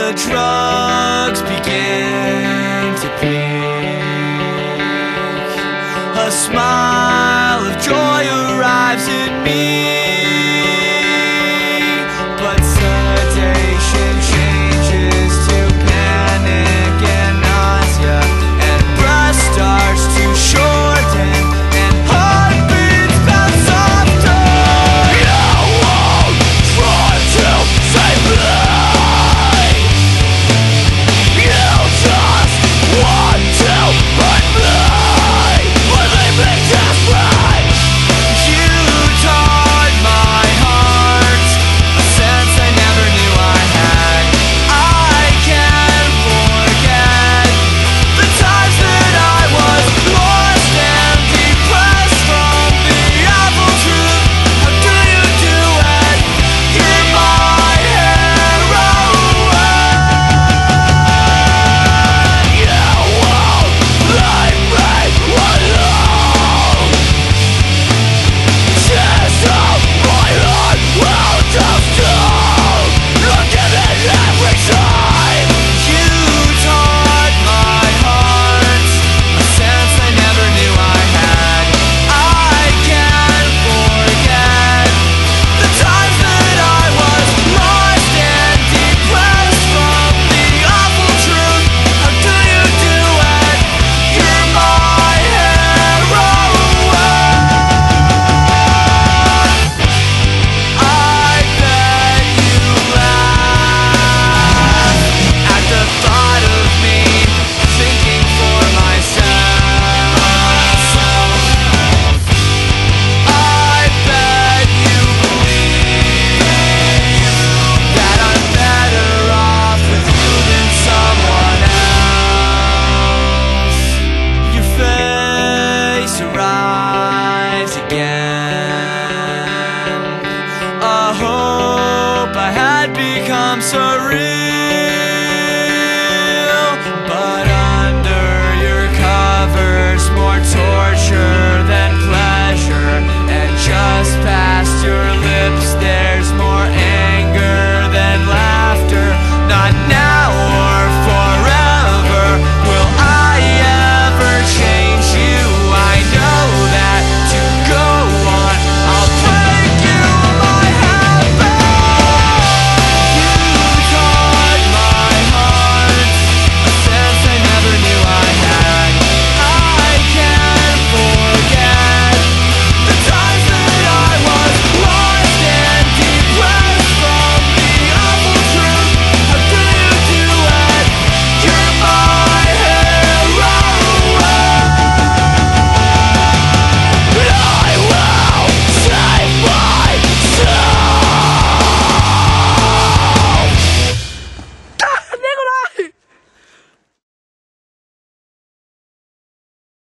the drugs begin to peak A smile of joy arrives in me Sorry.